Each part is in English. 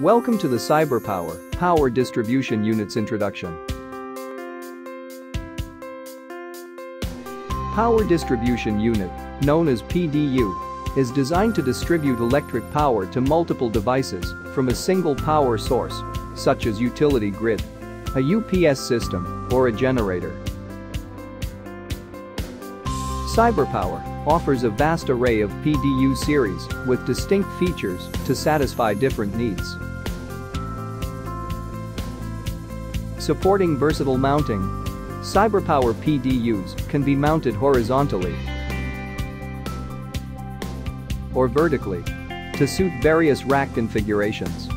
Welcome to the CyberPower Power Distribution Unit's introduction. Power Distribution Unit, known as PDU, is designed to distribute electric power to multiple devices from a single power source, such as utility grid, a UPS system, or a generator. CyberPower offers a vast array of PDU series with distinct features to satisfy different needs. Supporting versatile mounting, CyberPower PDUs can be mounted horizontally or vertically to suit various rack configurations.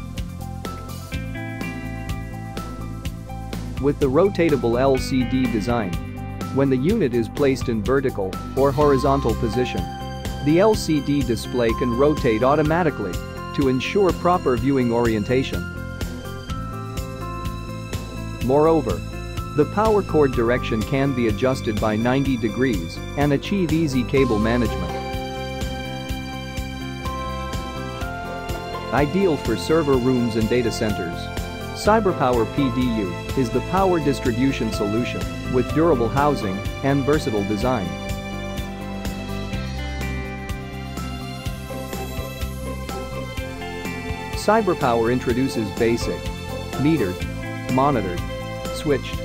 With the rotatable LCD design, when the unit is placed in vertical or horizontal position, the LCD display can rotate automatically to ensure proper viewing orientation. Moreover, the power cord direction can be adjusted by 90 degrees and achieve easy cable management. Ideal for server rooms and data centers. CyberPower PDU is the power distribution solution with durable housing and versatile design. CyberPower introduces basic, metered, monitored, switched,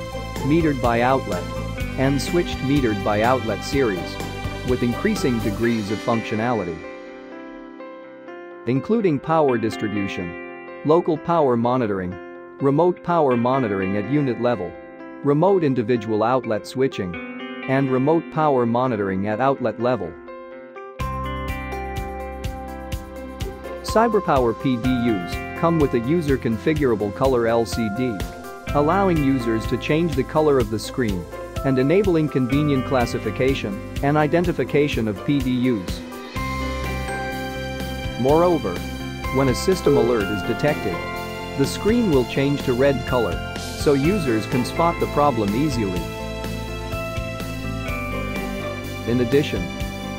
metered by outlet, and switched metered by outlet series with increasing degrees of functionality. Including power distribution, local power monitoring, remote power monitoring at unit level, remote individual outlet switching, and remote power monitoring at outlet level. CyberPower PDUs come with a user configurable color LCD allowing users to change the color of the screen and enabling convenient classification and identification of PDUs. Moreover, when a system alert is detected, the screen will change to red color so users can spot the problem easily. In addition,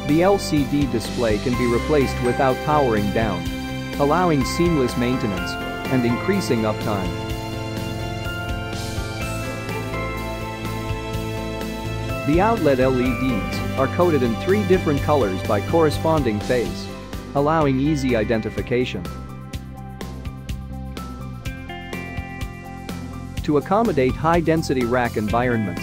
the LCD display can be replaced without powering down, allowing seamless maintenance and increasing uptime. The outlet LEDs are coded in three different colors by corresponding phase, allowing easy identification. To accommodate high-density rack environments,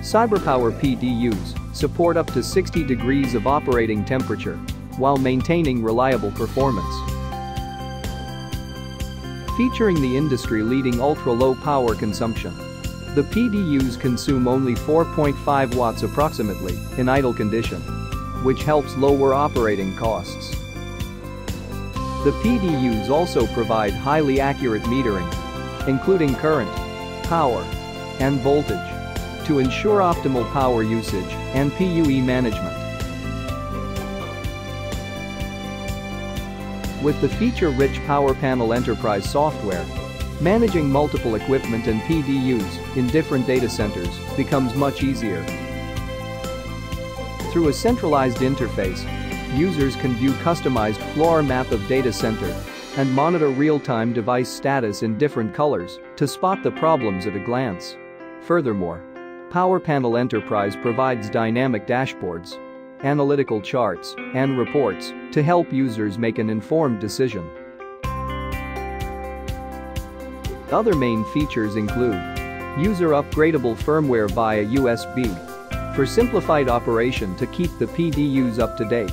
CyberPower PDUs support up to 60 degrees of operating temperature while maintaining reliable performance. Featuring the industry-leading ultra-low power consumption, the PDUs consume only 4.5 watts approximately in idle condition, which helps lower operating costs. The PDUs also provide highly accurate metering, including current, power, and voltage, to ensure optimal power usage and PUE management. With the feature-rich PowerPanel Enterprise software, Managing multiple equipment and PDUs in different data centers becomes much easier. Through a centralized interface, users can view customized floor map of data center and monitor real-time device status in different colors to spot the problems at a glance. Furthermore, PowerPanel Enterprise provides dynamic dashboards, analytical charts, and reports to help users make an informed decision. Other main features include user upgradable firmware via USB for simplified operation to keep the PDUs up to date.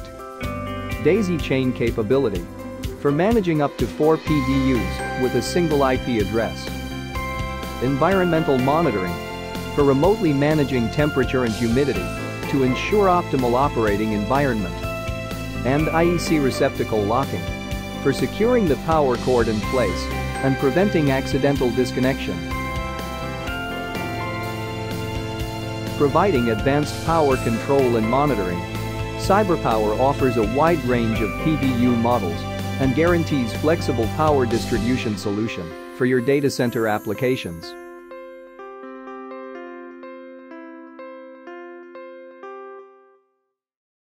Daisy chain capability for managing up to 4 PDUs with a single IP address. Environmental monitoring for remotely managing temperature and humidity to ensure optimal operating environment. And IEC receptacle locking for securing the power cord in place and preventing accidental disconnection. Providing advanced power control and monitoring, CyberPower offers a wide range of PDU models and guarantees flexible power distribution solution for your data center applications.